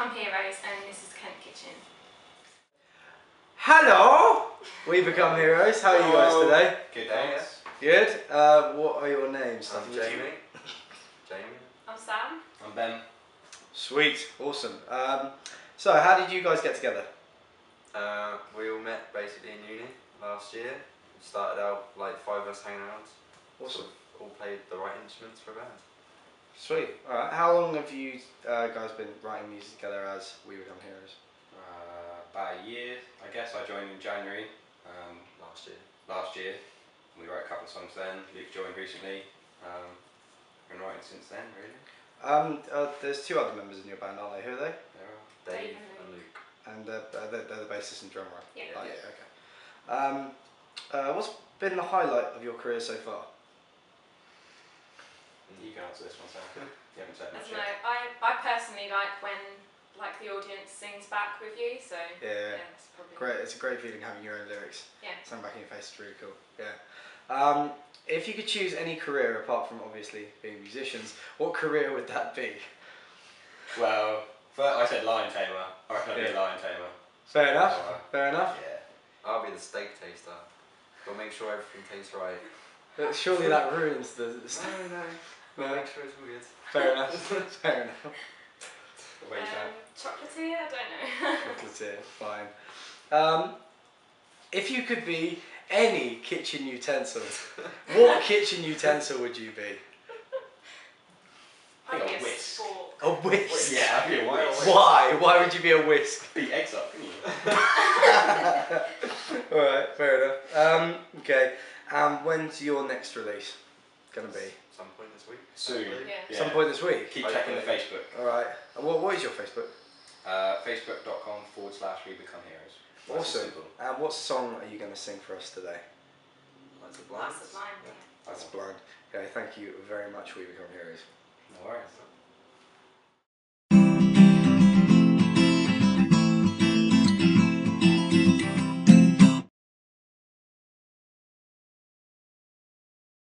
I'm and this is Kent Kitchen. Hello! We Become Heroes. How are you guys today? Good, thanks. Good. Uh, what are your names? I'm Jamie. Jamie. I'm Sam. I'm Ben. Sweet. Awesome. Um, so, how did you guys get together? Uh, we all met basically in uni last year. Started out like five of us hanging out. Awesome. Sort of all played the right instruments for a band. Sweet. All right. How long have you uh, guys been writing music together as We Become Heroes? Uh, about a year, I guess. I joined in January um, Last year. last year. We wrote a couple of songs then. Luke joined recently. Um, been writing since then, really. Um, uh, there's two other members in your band, aren't they? Who are they? There are. Dave, Dave and and Luke. And uh, uh, they're, they're the bassist and drummer. Yeah. Oh, yeah. Okay. Um, uh, what's been the highlight of your career so far? You can answer this one, Sam. You haven't said I much don't know. yet. I, I personally like when like the audience sings back with you. So Yeah. yeah, it's probably Great. It's a great feeling having your own lyrics. Yeah. Sound back in your face is really cool. Yeah. Um, if you could choose any career apart from obviously being musicians, what career would that be? Well, first I said lion tamer. I reckon I'd be a lion tamer. Fair enough. So, uh, Fair enough. Yeah. I'll be the steak taster. But make sure everything tastes right. But surely that ruins the. the st- No, no. No. But make sure it's all good. Fair enough. Fair enough. What about um, chocolatier. I don't know. Chocolatier. Fine. Um, if you could be any kitchen utensil, what kitchen utensil would you be? I think I'd be a a whisk. spork. A whisk. Yeah, I'd be a Why whisk. whisk? Why? Why would you be a whisk? Beat eggs up, couldn't you? All right, fair enough. Um, okay, um, when's your next release gonna be? Some point this week. Soon. Yeah. Yeah. Some point this week. Keep checking the Facebook. All right. And what, what is your Facebook? Uh, Facebook.com forward slash we become heroes. Nice Awesome. And what song are you going to sing for us today? That's a blind. That's the line. Yeah. That's blind. Okay, thank you very much. We become heroes. No worries.